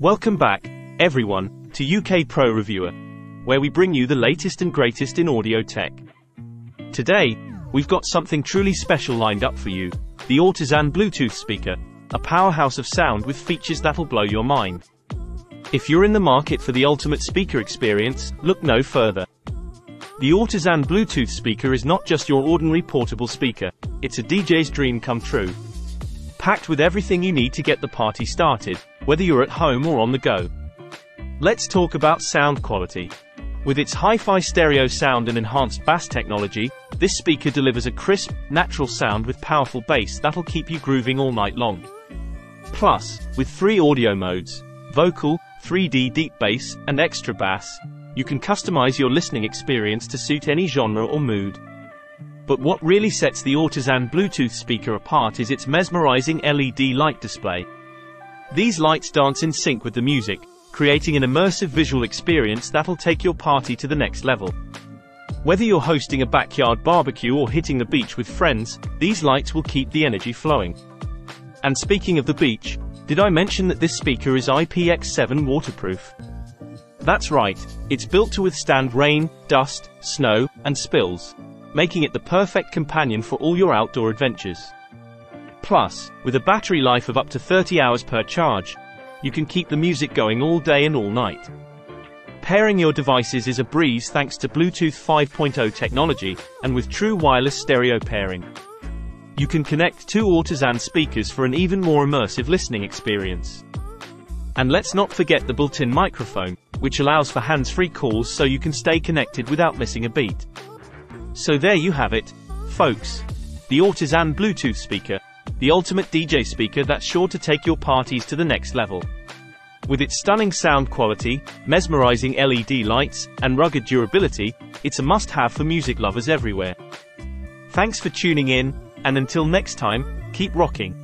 Welcome back, everyone, to UK Pro Reviewer, where we bring you the latest and greatest in audio tech. Today, we've got something truly special lined up for you the Ortizan Bluetooth speaker, a powerhouse of sound with features that'll blow your mind. If you're in the market for the ultimate speaker experience, look no further. The Ortizan Bluetooth speaker is not just your ordinary portable speaker, it's a DJ's dream come true. Packed with everything you need to get the party started, whether you're at home or on the go. Let's talk about sound quality. With its hi-fi stereo sound and enhanced bass technology, this speaker delivers a crisp, natural sound with powerful bass that'll keep you grooving all night long. Plus, with three audio modes, vocal, 3D deep bass, and extra bass, you can customize your listening experience to suit any genre or mood. But what really sets the Ortizan Bluetooth speaker apart is its mesmerizing LED light display. These lights dance in sync with the music, creating an immersive visual experience that'll take your party to the next level. Whether you're hosting a backyard barbecue or hitting the beach with friends, these lights will keep the energy flowing. And speaking of the beach, did I mention that this speaker is IPX7 waterproof? That's right, it's built to withstand rain, dust, snow, and spills, making it the perfect companion for all your outdoor adventures. Plus, with a battery life of up to 30 hours per charge, you can keep the music going all day and all night. Pairing your devices is a breeze thanks to Bluetooth 5.0 technology, and with true wireless stereo pairing. You can connect two Ortizan speakers for an even more immersive listening experience. And let's not forget the built-in microphone, which allows for hands-free calls so you can stay connected without missing a beat. So there you have it, folks. The Ortizan Bluetooth speaker, the ultimate DJ speaker that's sure to take your parties to the next level. With its stunning sound quality, mesmerizing LED lights, and rugged durability, it's a must-have for music lovers everywhere. Thanks for tuning in, and until next time, keep rocking.